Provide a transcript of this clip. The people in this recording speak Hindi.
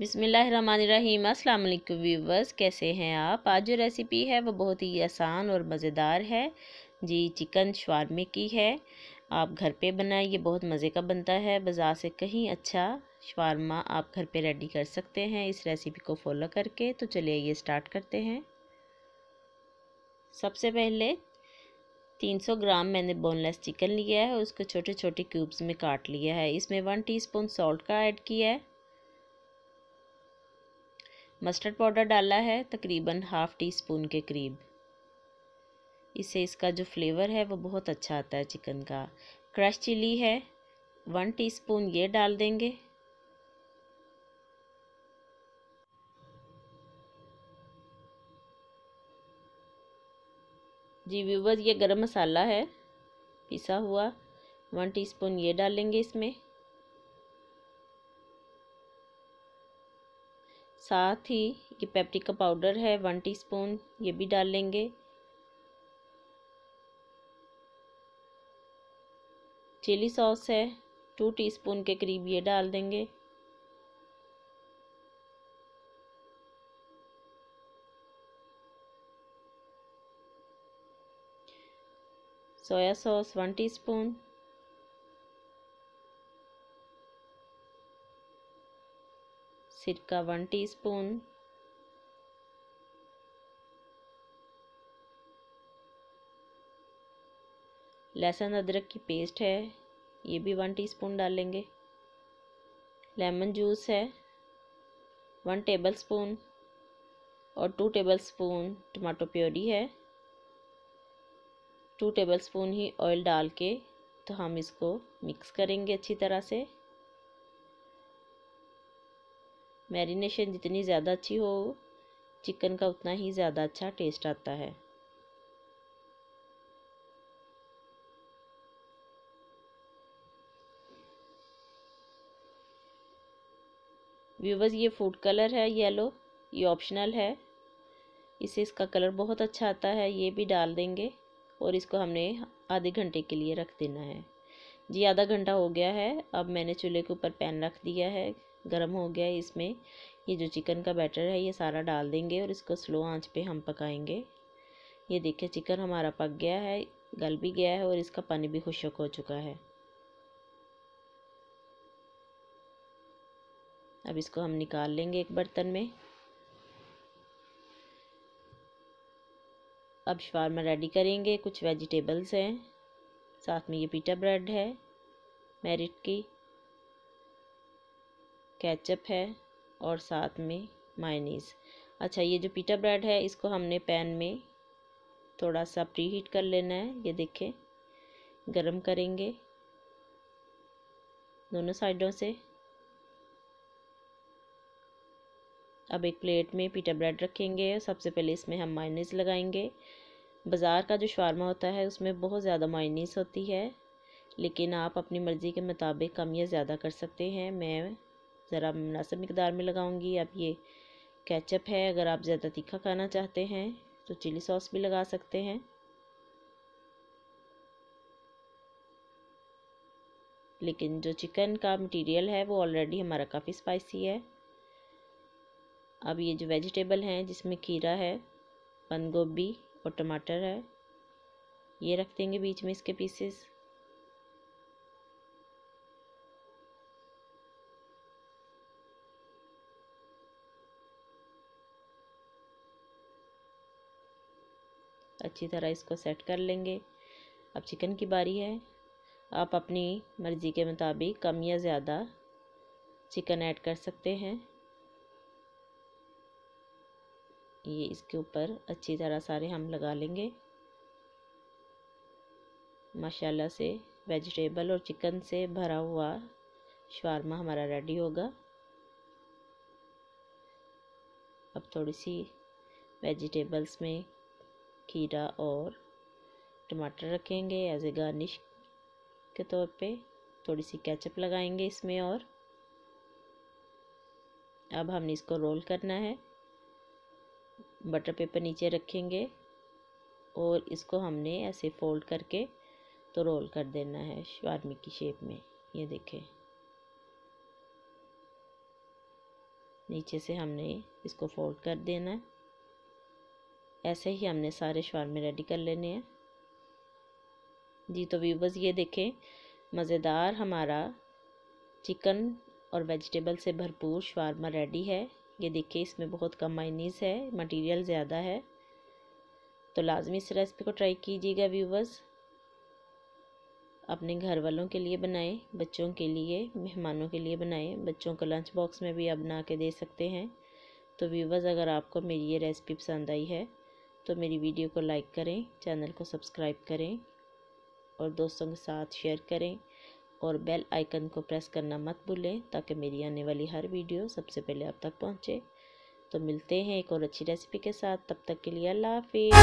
बिसमीम अस्सलाम व्यूवर्स, कैसे हैं आप? आज जो रेसिपी है वो बहुत ही आसान और मज़ेदार है। जी, चिकन शवारमे की है। आप घर पे बनाए ये बहुत मज़े का बनता है। बाज़ार से कहीं अच्छा शवारमा आप घर पे रेडी कर सकते हैं इस रेसिपी को फॉलो करके। तो चलिए ये स्टार्ट करते हैं। सबसे पहले 300 ग्राम मैंने बोनलेस चिकन लिया है, उसको छोटे छोटे क्यूब्स में काट लिया है। इसमें वन टीस्पून सॉल्ट का ऐड किया है। मस्टर्ड पाउडर डाला है तकरीबन हाफ़ टी स्पून के करीब। इससे इसका जो फ्लेवर है वो बहुत अच्छा आता है चिकन का। क्रश चिली है वन टीस्पून ये डाल देंगे। जी व्यूवर्स ये गरम मसाला है, पिसा हुआ वन टीस्पून ये डालेंगे इसमें। साथ ही ये पेप्रिका पाउडर है, वन टीस्पून, ये भी डाल लेंगे। चिली सॉस है, टू टीस्पून के करीब ये डाल देंगे। सोया सॉस वन टीस्पून सिरका वन टीस्पून। लहसुन अदरक की पेस्ट है, ये भी वन टीस्पून डालेंगे। लेमन जूस है, वन टेबल स्पून और two tablespoon tomato puree है। टू टेबल स्पून ही ऑयल डाल के तो हम इसको मिक्स करेंगे अच्छी तरह से। मैरिनेशन जितनी ज़्यादा अच्छी हो, चिकन का उतना ही ज़्यादा अच्छा टेस्ट आता है। व्यूवर्स, ये फ़ूड कलर है, येलो, ये ऑप्शनल है। इससे इसका कलर बहुत अच्छा आता है, ये भी डाल देंगे और इसको हमने आधे घंटे के लिए रख देना है। जी, आधा घंटा हो गया है, अब मैंने चूल्हे के ऊपर पैन रख दिया है। गर्म हो गया है इसमें। ये जो चिकन का बैटर है, ये सारा डाल देंगे और इसको स्लो आँच पे हम पकाएँगे। ये देखिए, चिकन हमारा पक गया है, गल भी गया है और इसका पानी भी खुशक हो चुका है। अब इसको हम निकाल लेंगे एक बर्तन में। अब शवारमा रेडी करेंगे, कुछ वेजिटेबल्स हैं, साथ में ये पीटा ब्रेड है, मेरिट की। केचप है और साथ में मायनीस अच्छा ये जो पीटा ब्रेड है, इसको हमने पैन में थोड़ा सा प्री हीट कर लेना है। ये देखें, गरम करेंगे दोनों साइडों से। अब एक प्लेट में पीटा ब्रेड रखेंगे। सबसे पहले इसमें हम मायनीस लगाएँगे। बाज़ार का जो शवारमा होता है, उसमें बहुत ज़्यादा मायनीस होती है, लेकिन आप अपनी मर्ज़ी के मुताबिक कम या ज़्यादा कर सकते हैं। मैं ज़रा मुनासिब मकदार में लगाऊँगी। अब ये केचप है, अगर आप ज़्यादा तीखा खाना चाहते हैं तो चिली सॉस भी लगा सकते हैं। लेकिन जो चिकन का मटेरियल है, वो ऑलरेडी हमारा काफ़ी स्पाइसी है। अब ये जो वेजिटेबल हैं, जिसमें खीरा है, बंद गोभी और टमाटर है, ये रख देंगे बीच में इसके पीसेस अच्छी तरह इसको सेट कर लेंगे। अब चिकन की बारी है। आप अपनी मर्ज़ी के मुताबिक कम या ज़्यादा चिकन ऐड कर सकते हैं। ये इसके ऊपर अच्छी तरह सारे हम लगा लेंगे। माशाल्लाह से वेजिटेबल और चिकन से भरा हुआ शवारमा हमारा रेडी होगा। अब थोड़ी सी वेजिटेबल्स में खीरा और टमाटर रखेंगे एज ए गार्निश के तौर पे। थोड़ी सी केचप लगाएँगे इसमें और अब हमने इसको रोल करना है। बटर पेपर नीचे रखेंगे और इसको हमने ऐसे फोल्ड करके तो रोल कर देना है शवारमी की शेप में। ये देखें। नीचे से हमने इसको फोल्ड कर देना है। ऐसे ही हमने सारे शवारमे रेडी कर लेने हैं। जी तो व्यूवर्स ये देखें, मज़ेदार हमारा चिकन और वेजिटेबल से भरपूर शवारमा रेडी है। ये देखिए इसमें बहुत कम माइनीस है मटेरियल ज़्यादा है। तो लाजमी इस रेसिपी को ट्राई कीजिएगा व्यूवर्स अपने घर वालों के लिए बनाएँ, बच्चों के लिए, मेहमानों के लिए बनाएँ। बच्चों को लंच बॉक्स में भी आप बना के दे सकते हैं। तो व्यूवर्स अगर आपको मेरी ये रेसिपी पसंद आई है तो मेरी वीडियो को लाइक करें, चैनल को सब्सक्राइब करें और दोस्तों के साथ शेयर करें और बेल आइकन को प्रेस करना मत भूलें ताकि मेरी आने वाली हर वीडियो सबसे पहले आप तक पहुँचे। तो मिलते हैं एक और अच्छी रेसिपी के साथ। तब तक के लिए अल्लाह हाफिज़।